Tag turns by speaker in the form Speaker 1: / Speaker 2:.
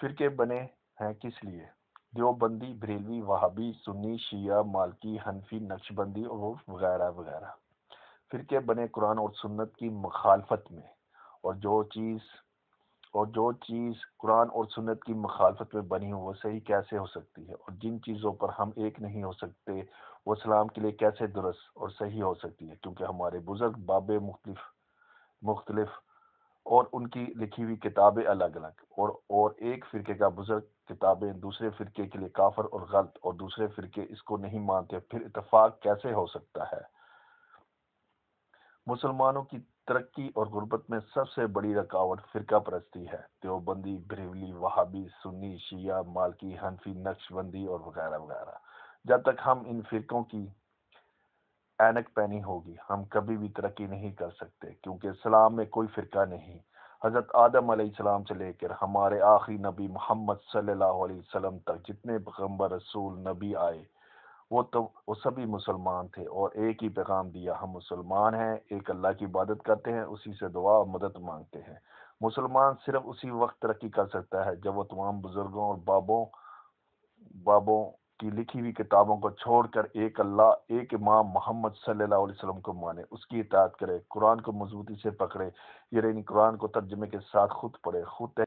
Speaker 1: फिरके बने हैं किस लिए? देवबंदी बरेलवी, वहाबी, सुन्नी, शिया, मालकी, हनफी, नक्शबंदी और वगैरह वगैरह। फिरके बने कुरान और सुन्नत की मुखालफत में। और जो चीज़, और जो चीज़ कुरान और सुन्नत की मुखालफत में बनी हो, वो सही कैसे हो सकती है? और जिन चीज़ों पर हम एक नहीं हो सकते, वो इस्लाम के लिए कैसे दुरुस्त और सही हो सकती है? क्योंकि हमारे बुज़ुर्ग बाबे मुख्तलिफ़ मुख्तलिफ़ और उनकी लिखी हुई किताबें अलग अलग और और एक फ़िरके का बुज़ुर्ग किताबें, दूसरे फ़िरके के लिए काफर और गलत, और दूसरे फ़िरके इसको नहीं मानते, फिर इतफाक़ कैसे हो सकता है? मुसलमानों की तरक्की और गुर्बत में सबसे बड़ी रुकावट फ़िरका परस्ती है। देवबंदी, बरेवली, वहाबी, सुन्नी, शिया, मालकी, हनफी, नक्शबंदी और वगैरह वगैरह जब तक हम इन फ़िरकों की एनक पहनी होगी। हम कभी भी तरक्की नहीं कर सकते, क्योंकि इस्लाम में कोई फ़िरका नहीं। हज़रत आदम सलाम से लेकर हमारे आखिरी नबी मोहम्मद सल्लल्लाहु अलैहि वसल्लम तक जितने पैगंबर रसूल, नबी आए, वो तो वो सभी मुसलमान थे और एक ही पैगाम दिया, हम मुसलमान हैं, एक अल्लाह की इबादत करते हैं, उसी से दुआ और मदद मांगते हैं। मुसलमान सिर्फ़ उसी वक्त तरक्की कर सकता है जब वो तमाम बुज़ुर्गों और बाबों बाबों की लिखी हुई किताबों को छोड़कर एक अल्लाह, एक इमाम मोहम्मद सल्लल्लाहु अलैहि वसल्लम को माने। उसकी इतात करे, कुरान को मजबूती से पकड़े। यानी कुरान को तर्जमे के साथ खुद पढ़े। खुद